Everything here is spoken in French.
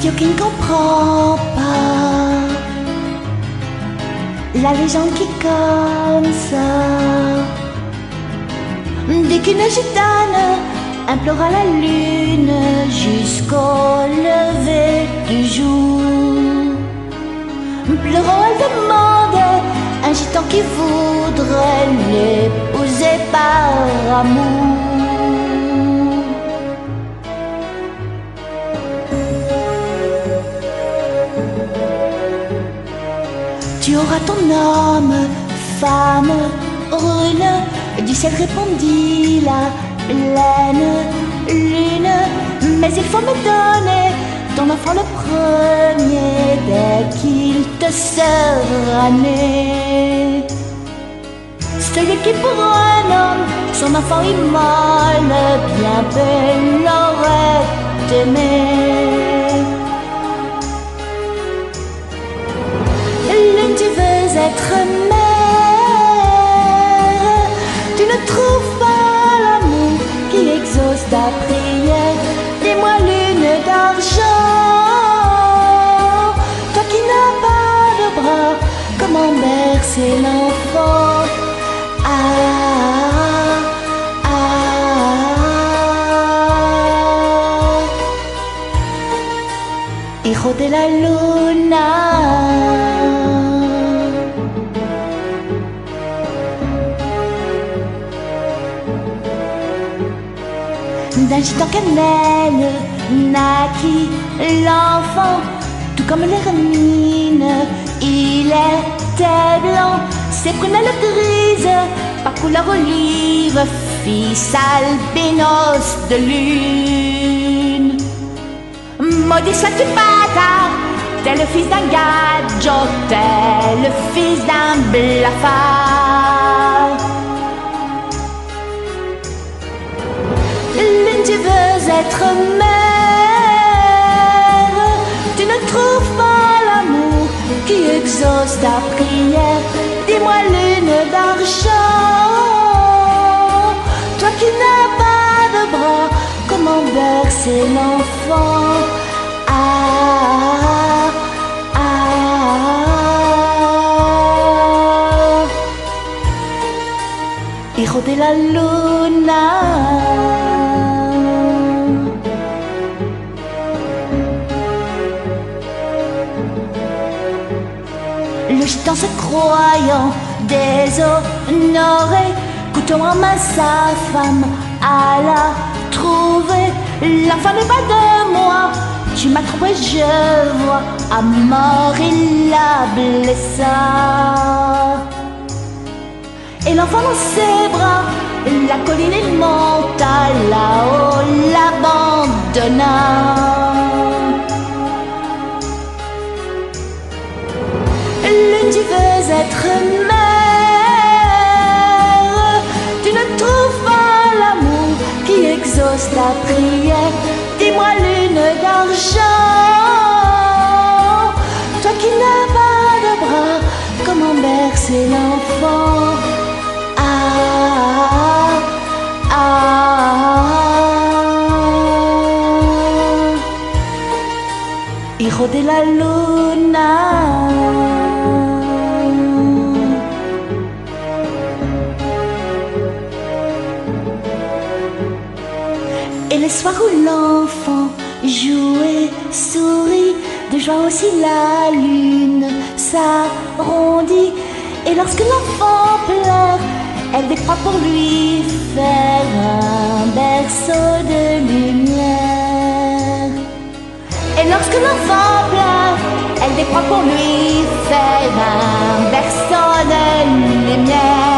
qui ne comprend pas la légende qui comme ça dit qu'une gitane implora la lune jusqu'au lever du jour. Pleurant, elle demande un gitan qui voudrait l'épouser par amour. Auras ton homme, femme, brune, du ciel répondit la pleine lune. Mais il faut me donner ton enfant le premier dès qu'il te sera né. Celui qui pour un homme, son enfant immole, bien peu l'aurait aimé. Être mère, tu ne trouves pas l'amour qui exauce ta prière. Dis-moi lune d'argent, toi qui n'as pas de bras, comment bercer l'enfant? Ah, ah. Hijo de la luna. D'un gitan cannelle naquit l'enfant, tout comme l'hermine, il était blanc, ses prunelles grises, par couleur olive, fils albinos de lune. Maudit sois-tu bâtard, t'es le fils d'un gadjo, t'es le fils d'un blafard. Être mère, tu ne trouves pas l'amour qui exauce ta prière. Dis-moi lune d'argent, toi qui n'as pas de bras, comment bercer l'enfant? Ah, ah, ah. Hijo de la luna. Gitan se croyant déshonoré, couteau en main sa femme à la trouver. L'enfant n'est pas de moi, tu m'as trouvé, je vois, à mort il la blessa. Et l'enfant dans ses bras, la colline il monta être mère, tu ne trouves pas l'amour qui exauce ta prière. Dis-moi lune d'argent, toi qui n'as pas de bras, comment bercer l'enfant? Ah, ah, Hijo de la luna. Et le soir où l'enfant jouait, sourit, de joie aussi la lune s'arrondit. Et lorsque l'enfant pleure, elle décroît pour lui faire un berceau de lumière. Et lorsque l'enfant pleure, elle décroît pour lui faire un berceau de lumière.